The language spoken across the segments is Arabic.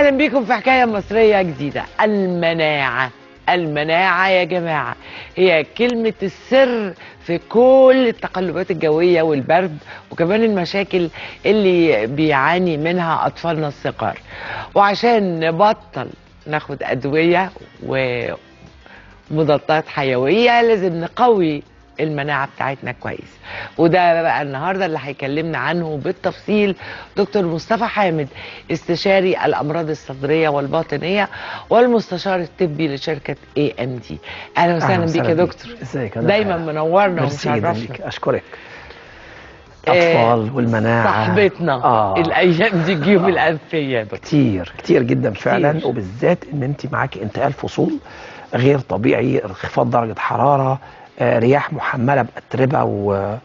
أهلا بيكم في حكاية مصرية جديدة. المناعة. المناعة يا جماعة. هي كلمة السر في كل التقلبات الجوية والبرد وكمان المشاكل اللي بيعاني منها أطفالنا الصغار. وعشان نبطل ناخد أدوية ومضادات حيوية لازم نقوي المناعة بتاعتنا كويس. وده بقى النهارده اللي هيكلمنا عنه بالتفصيل دكتور مصطفى حامد استشاري الأمراض الصدرية والباطنية والمستشار الطبي لشركة اي ام دي أهلا وسهلا بيك يا دكتور. إزيك؟ دايما؟ منورنا ومشرفنا أشكرك. آه، اطفال والمناعة. صاحبتنا. آه. الأيام دي جيوب الأنفية يا دكتور. كتير كتير جدا فعلا. كتير. وبالذات إن أنت معاكي إنتقال فصول غير طبيعي انخفاض درجة حرارة آه، رياح محملة باتربه و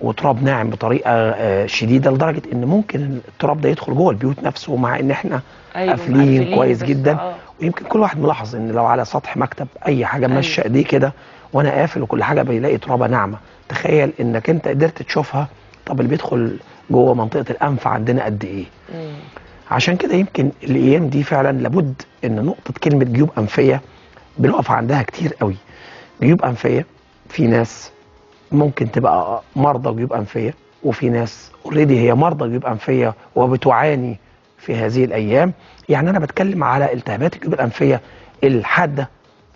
وتراب ناعم بطريقة آه، شديدة لدرجة إن ممكن التراب ده يدخل جوه البيوت نفسه مع إن إحنا أيوة، قافلين كويس جدا آه. ويمكن كل واحد ملاحظ إن لو على سطح مكتب أي حاجة أيوة. ماشية إيديه كده وأنا قافل وكل حاجة بيلاقي ترابة ناعمة تخيل إنك أنت قدرت تشوفها طب اللي بيدخل جوه منطقة الأنف عندنا قد إيه مم. عشان كده يمكن الأيام دي فعلا لابد إن نقطة كلمة جيوب أنفية بنقف عندها كتير قوي جيوب أنفية في ناس ممكن تبقى مرضى جيوب أنفية وفي ناس already هي مرضى جيوب أنفية وبتعاني في هذه الأيام. يعني أنا بتكلم على التهابات الجيوب الانفيه الحادة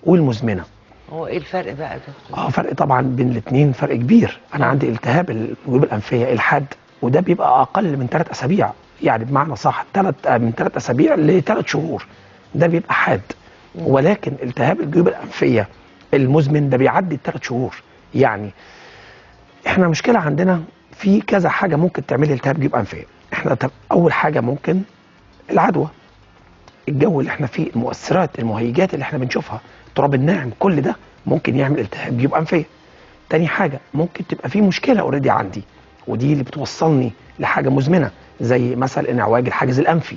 والمزمنة. هو إيه الفرق بقى دكتور؟ آه فرق طبعا بين الاثنين فرق كبير. أنا آه. عندي التهاب الجيوب الانفيه الحاد وده بيبقى أقل من ثلاث أسابيع. يعني بمعنى صح ثلاث من ثلاث أسابيع لثلاث شهور. ده بيبقى حاد. ولكن التهاب الجيوب الانفيه المزمن ده بيعدي الثلاث شهور. يعني إحنا مشكلة عندنا في كذا حاجة ممكن تعمل التهاب جيوب أنفية. إحنا طب أول حاجة ممكن العدوى. الجو اللي إحنا فيه المؤثرات المهيجات اللي إحنا بنشوفها التراب الناعم كل ده ممكن يعمل التهاب جيوب أنفية. تاني حاجة ممكن تبقى في مشكلة اوريدي عندي ودي اللي بتوصلني لحاجة مزمنة زي مثلا انعواج الحاجز الأنفي.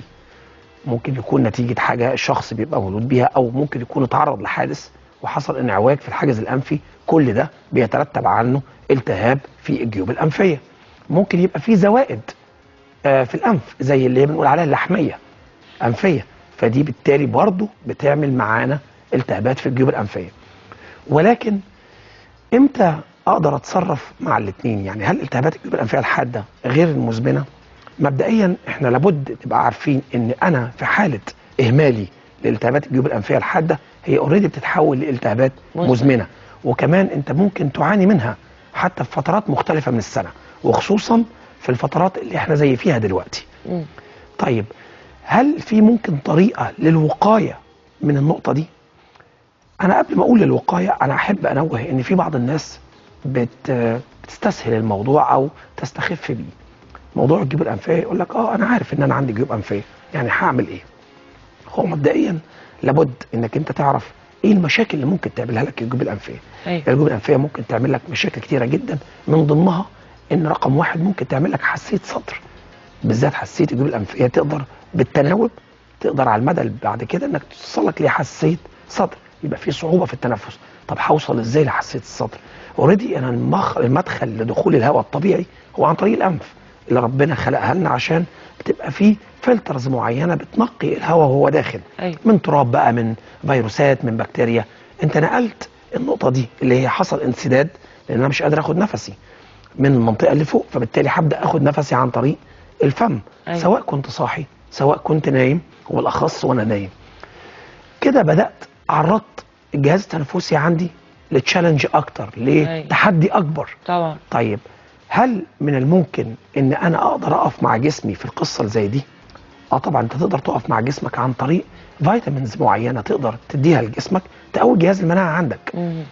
ممكن يكون نتيجة حاجة الشخص بيبقى مولود بيها أو ممكن يكون اتعرض لحادث وحصل انعواج في الحاجز الانفي كل ده بيترتب عنه التهاب في الجيوب الانفية. ممكن يبقى في زوائد آه، في الانف زي اللي بنقول عليها اللحمية انفية. فدي بالتالي برضه بتعمل معانا التهابات في الجيوب الانفية. ولكن إمتى أقدر اتصرف مع الاثنين يعني هل التهابات الجيوب الانفية الحادة غير المزمنة؟ مبدئيا إحنا لابد نبقى عارفين ان أنا في حالة اهمالي لالتهابات الجيوب الأنفية الحاده هي اوريدي بتتحول لالتهابات مزمنة. مزمنة وكمان أنت ممكن تعاني منها حتى في فترات مختلفة من السنة وخصوصا في الفترات اللي إحنا زي فيها دلوقتي مم. طيب هل في ممكن طريقة للوقاية من النقطة دي؟ أنا قبل ما أقول للوقاية أنا أحب أنوه إن في بعض الناس بت بتستسهل الموضوع أو تستخف بيه. موضوع الجيوب الأنفية يقول لك أه أنا عارف إن أنا عندي جيوب أنفية، يعني هعمل إيه؟ هو مبدئيا لابد إنك أنت تعرف إيه المشاكل اللي ممكن تعملها لك الجيوب الأنفية. أيوه. الجيوب الأنفية ممكن تعمل لك مشاكل كتيرة جدا. من ضمنها إن رقم واحد ممكن تعمل لك حساسية صدر. بالذات حساسية الجيوب الأنفية. تقدر بالتناوب تقدر على المدى بعد كده إنك توصلك لحساسية صدر. يبقى في صعوبة في التنفس. طب هوصل إزاي لحساسية الصدر؟ already أنا المخ... المدخل لدخول الهواء الطبيعي هو عن طريق الأنف. اللي ربنا خلقها لنا عشان بتبقى فيه filters معينة بتنقي الهواء وهو داخل. أيوه. من تراب بقى من فيروسات من بكتيريا. انت نقلت النقطة دي اللي هي حصل انسداد لأن أنا مش قادر آخد نفسي من المنطقة اللي فوق فبالتالي هبدأ آخد نفسي عن طريق الفم. أيوة. سواء كنت صاحي سواء كنت نايم وبالأخص وأنا نايم. كده بدأت عرضت الجهاز التنفسي عندي ل challenge أكتر أيوة. لتحدي أكبر. طبعا. طيب هل من الممكن إن أنا أقدر أقف مع جسمي في القصة اللي زي دي؟ آه طبعا أنت تقدر تقف مع جسمك عن طريق vitamins معينة تقدر تديها لجسمك تقوي جهاز المناعة عندك.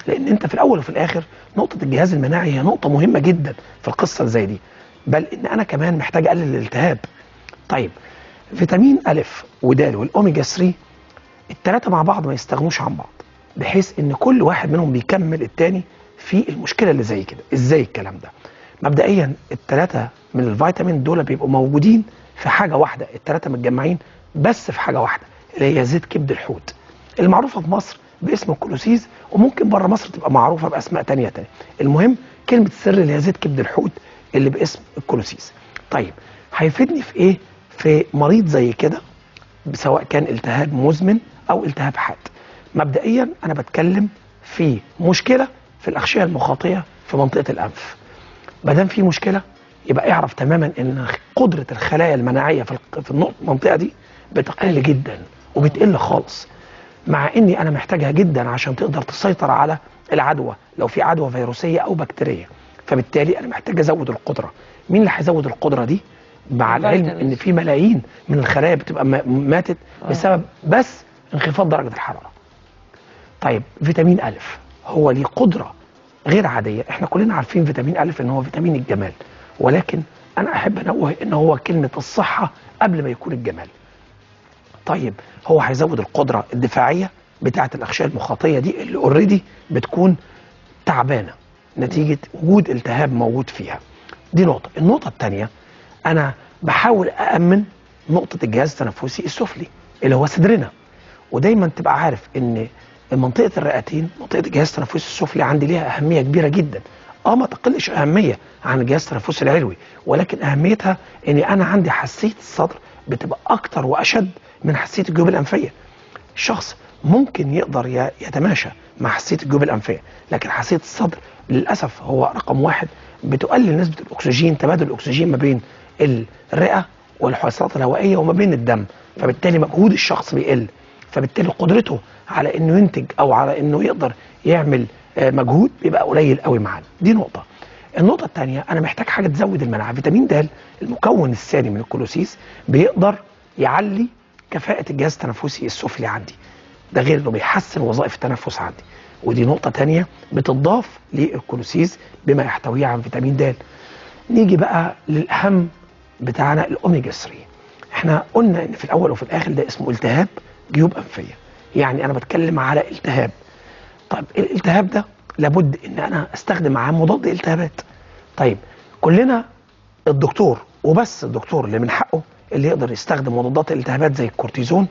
لأن أنت في الأول وفي الآخر نقطة الجهاز المناعي هي نقطة مهمة جدا في القصة اللي زي دي. بل إن أنا كمان محتاج أقلل الالتهاب. طيب فيتامين الف ودال والأوميجا 3 الثلاثه مع بعض ما يستغنوش عن بعض بحيث إن كل واحد منهم بيكمل التاني في المشكلة اللي زي كده. إزاي الكلام ده؟ مبدئيا الثلاثه من الفيتامين دول بيبقوا موجودين في حاجة واحدة الثلاثه متجمعين بس في حاجة واحدة اللي هي زيت كبد الحوت. المعروفة في مصر باسم الكلوسيز وممكن بره مصر تبقى معروفة بأسماء تانية تانية. المهم كلمة السر اللي هي زيت كبد الحوت اللي باسم الكلوسيز طيب هيفيدني في إيه؟ في مريض زي كده سواء كان التهاب مزمن أو التهاب حاد. مبدئيا أنا بتكلم في مشكلة في الأغشية المخاطية في منطقة الأنف. ما دام في مشكلة يبقى اعرف تماما إن قدرة الخلايا المناعية في المنطقة دي بتقل جدا وبتقل خالص. مع إني أنا محتاجها جدا عشان تقدر تسيطر على العدوى لو في عدوى فيروسية أو بكتيرية. فبالتالي أنا محتاج أزود القدرة. مين اللي هيزود القدرة دي؟ مع العلم إن في ملايين من الخلايا بتبقى ما- ماتت بسبب بس انخفاض درجة الحرارة. طيب فيتامين ألف هو ليه قدرة غير عادية. إحنا كلنا عارفين فيتامين ألف إن هو فيتامين الجمال. ولكن أنا أحب أنوه إن هو كلمة الصحة قبل ما يكون الجمال. طيب هو هيزود القدرة الدفاعية بتاعة الأغشية المخاطية دي اللي اوريدي بتكون تعبانة. نتيجة وجود التهاب موجود فيها. دي نقطة. النقطة الثانية أنا بحاول أأمن نقطة الجهاز التنفسي السفلي اللي هو صدرنا. ودايما تبقى عارف إن منطقه الرئتين منطقة الجهاز التنفسي السفلي عندي ليها أهمية كبيرة جدا. آه ما تقلش أهمية عن الجهاز التنفسي العلوي ولكن أهميتها إن أنا عندي حساسية الصدر بتبقى أكتر وأشد من حساسية الجيوب الأنفية. الشخص ممكن يقدر يتماشى مع حساسية الجيوب الأنفية لكن حساسية الصدر للأسف هو رقم واحد بتقلل نسبة الأكسجين تبادل الأكسجين ما بين الرئة والحويصلات الهوائية وما بين الدم فبالتالي مجهود الشخص بيقل. فبالتالي قدرته على إنه ينتج أو على إنه يقدر يعمل آه، مجهود بيبقى قليل قوي معانا دي نقطة. النقطة الثانية أنا محتاج حاجة تزود المناعة. فيتامين د المكون الثاني من الكولوسيس بيقدر يعلي كفاءة الجهاز التنفسي السفلي عندي. ده غير إنه بيحسن وظائف التنفس عندي. ودي نقطة تانية بتضاف للكولوسيس بما يحتويه عن فيتامين د نيجي بقى للأهم بتاعنا الأوميجا 3 إحنا قلنا إن في الأول وفي الآخر ده اسمه التهاب جيوب انفيه يعني أنا بتكلم على التهاب. طيب الالتهاب ده لابد إن أنا أستخدم معاه مضاد التهابات طيب كلنا الدكتور وبس الدكتور اللي من حقه اللي يقدر يستخدم مضادات الالتهابات زي الكورتيزون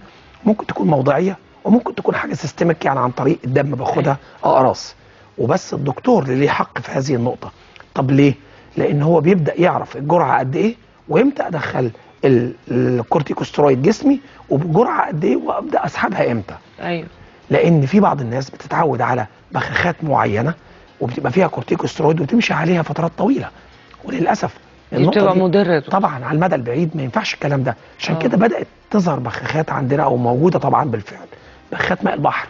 ممكن تكون موضعية وممكن تكون حاجة systemic يعني عن طريق الدم باخدها اقراص وبس الدكتور اللي ليه حق في هذه النقطة. طب ليه؟ لأن هو بيبدأ يعرف الجرعة قد إيه وإمتى أدخل الكورتيكوسترويد جسمي وبجرعة قد إيه وأبدأ أسحبها إمتى. أيوه. لأن في بعض الناس بتتعود على بخاخات معينة وبتبقى فيها كورتيكوسترويد وتمشي عليها فترات طويلة. وللأسف دي بتبقى مضرة. طبعا على المدى البعيد ما ينفعش الكلام ده. عشان آه. كده بدأت تظهر بخاخات عندنا أو موجودة طبعا بالفعل. بخاخات ماء البحر.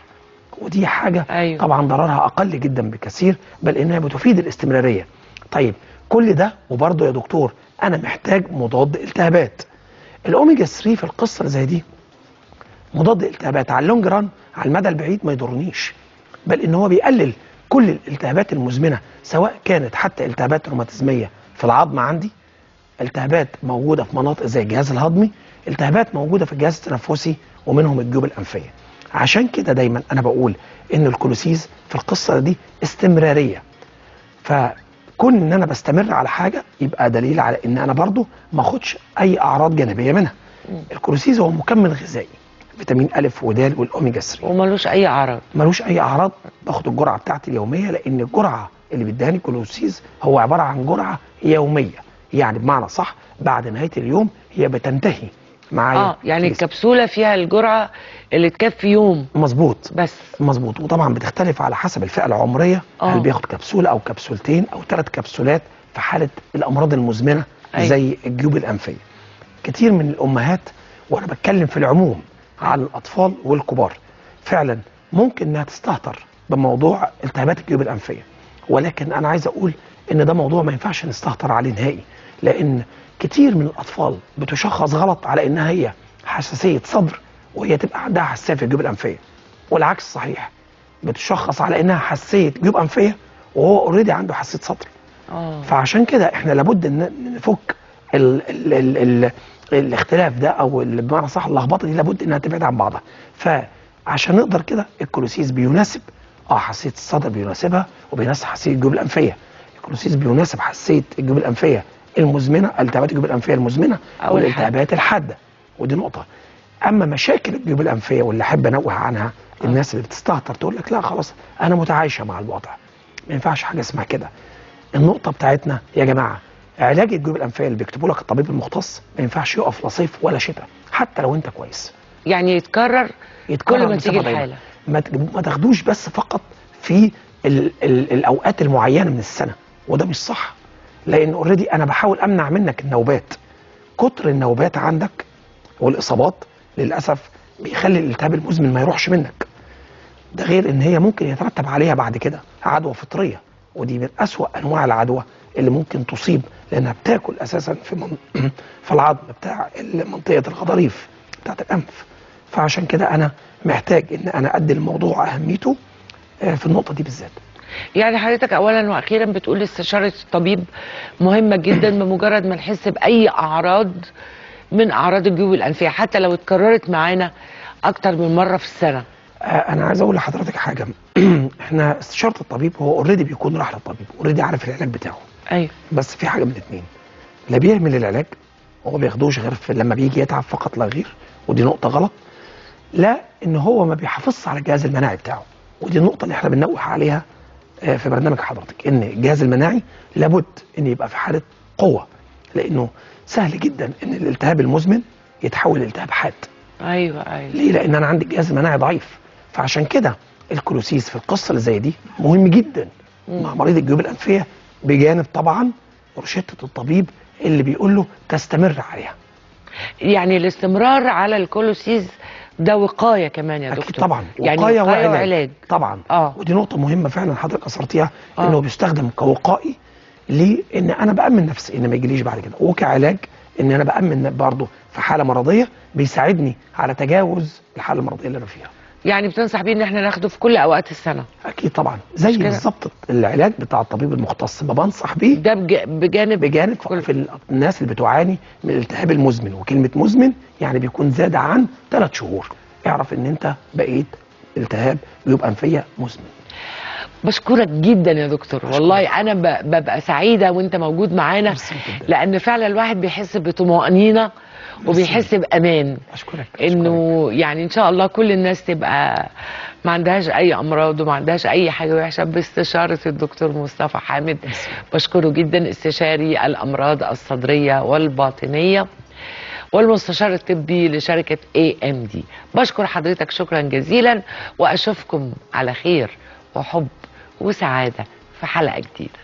ودي حاجة أيوة. طبعا ضررها أقل جدا بكثير بل إنها بتفيد الاستمرارية. طيب كل ده وبرضه يا دكتور أنا محتاج مضاد التهابات. الأوميجا 3 في القصة اللي زي دي مضاد الالتهابات على اللونج ران على المدى البعيد ما يضرنيش بل إن هو بيقلل كل الالتهابات المزمنة سواء كانت حتى التهابات روماتيزمية في العظم عندي التهابات موجودة في مناطق زي الجهاز الهضمي التهابات موجودة في الجهاز التنفسي ومنهم الجيوب الأنفية. عشان كده دايما أنا بقول إن الكولوسيز في القصة دي استمرارية. فكون إن أنا بستمر على حاجة يبقى دليل على إن أنا برضو ما أخدش أي أعراض جانبية منها. الكولوسيز هو مكمل غذائي فيتامين الف ودال والأوميجا 3 وملوش أي أعراض. ملوش أي أعراض باخد الجرعة بتاعتي اليومية لأن الجرعة اللي بيديهاني كولوسيز هو عبارة عن جرعة يومية. يعني بمعنى صح بعد نهاية اليوم هي بتنتهي. معايا آه يعني جسمي. الكبسولة فيها الجرعة اللي تكفي يوم. مظبوط. بس. مظبوط. وطبعا بتختلف على حسب الفئة العمرية. آه. هل بياخد كبسولة أو كبسولتين أو ثلاث كبسولات في حالة الأمراض المزمنة أيوة. زي الجيوب الأنفية. كتير من الأمهات وأنا بتكلم في العموم على الأطفال والكبار فعلا ممكن إنها تستهتر بموضوع التهابات الجيوب الأنفية. ولكن أنا عايز أقول إن ده موضوع ما ينفعش نستهتر عليه نهائي لأن كتير من الأطفال بتشخص غلط على إنها هي حساسية صدر وهي تبقى عندها حساسية في الجيوب الأنفية. والعكس صحيح بتشخص على إنها حساسية جيوب أنفية وهو already عنده حساسية صدر. آه. فعشان كده إحنا لابد إن نفك ال ال ال ال الاختلاف ده أو بمعنى صح اللخبطة دي لابد إنها تبعد عن بعضها. فعشان نقدر كده الكولوسيس بيناسب آه حساسية الصدر بيناسبها وبيناسب حساسية الجيوب الأنفية. الكولوسيس بيناسب حساسية الجيوب الأنفية المزمنة التهابات الجيوب الأنفية المزمنة أو والالتهابات الحادة. ودي نقطة. أما مشاكل الجيوب الأنفية واللي أحب أنوه عنها الناس اللي بتستهتر تقول لك لا خلاص أنا متعايشة مع الوضع. ما ينفعش حاجة اسمها كده. النقطة بتاعتنا يا جماعة علاج الجيوب الأنفية اللي بيكتبه لك الطبيب المختص ما ينفعش يقف لا صيف ولا شتاء حتى لو أنت كويس. يعني يتكرر يتكرر كل ما تيجي. الحالة. ما تاخدوش بس فقط في ال ال الأوقات المعينة من السنة. وده مش صح. لأن اوريدي أنا بحاول أمنع منك النوبات. كتر النوبات عندك والإصابات للأسف بيخلي الالتهاب المزمن ما يروحش منك. ده غير إن هي ممكن يترتب عليها بعد كده عدوى فطرية ودي من أسوأ أنواع العدوى اللي ممكن تصيب لأنها بتاكل أساسا في من في العظم بتاع منطقه الغضاريف بتاعت الأنف. فعشان كده أنا محتاج إن أنا أدي الموضوع أهميته آه، في النقطة دي بالذات. يعني حضرتك اولا وأخيرا بتقول استشارة الطبيب مهمة جدا بمجرد ما نحس بأي أعراض من أعراض الجيوب الأنفية حتى لو اتكررت معانا أكتر من مرة في السنة. أنا عايز أقول لحضرتك حاجة. إحنا استشارة الطبيب هو already بيكون راح للطبيب already عارف العلاج بتاعه. أيوه. بس في حاجة من الاثنين لا بيهمل العلاج هو ما بياخدوش غير في لما بيجي يتعب فقط لا غير ودي نقطة غلط. لا إن هو ما بيحافظش على الجهاز المناعي بتاعه ودي النقطة اللي إحنا بننوه عليها في برنامج حضرتك إن الجهاز المناعي لابد إن يبقى في حالة قوة لأنه سهل جدا إن الالتهاب المزمن يتحول لالتهاب حاد. أيوه أيوه. ليه؟ لأن أنا عندي الجهاز المناعي ضعيف. فعشان كده الكلوسيس في القصة اللي زي دي مهم جدا. مع مريض الجيوب الأنفية بجانب طبعا روشتة الطبيب اللي بيقول له تستمر عليها. يعني الاستمرار على الكولوسيز ده وقاية كمان يا دكتور أكيد طبعا يعني وقاية وقاية وعلاج. وعلاج طبعا آه ودي نقطة مهمة فعلا حضرتك أثرتيها آه. إنه بيستخدم كوقائي ليه؟ إن أنا بأمن نفسي إن ما يجيليش بعد كده وكعلاج إن أنا بأمن برضه في حالة مرضية بيساعدني على تجاوز الحالة المرضية اللي أنا فيها يعني بتنصح بيه إن إحنا ناخده في كل أوقات السنة. أكيد طبعا. زي. بالظبط العلاج بتاع الطبيب المختص. ما بنصح بيه ده بج- بجانب بجانب كل- في ال- الناس اللي بتعاني من الالتهاب المزمن. وكلمة مزمن يعني بيكون زاد عن ثلاث شهور. اعرف إن أنت بقيت التهاب جيوب انفيه مزمن. بشكرك جدا يا دكتور. والله أنا ببقى سعيدة وأنت موجود معانا. لأن فعلا الواحد بيحس بطمأنينة وبيحس بأمان. أشكرك إنه يعني إن شاء الله كل الناس تبقى ما عندهاش أي أمراض وما عندهاش أي حاجة وحشة باستشارة الدكتور مصطفى حامد. بشكره جدا استشاري الأمراض الصدرية والباطنية والمستشار الطبي لشركة اي ام دي بشكر حضرتك شكرا جزيلا وأشوفكم على خير وحب وسعادة في حلقة جديدة.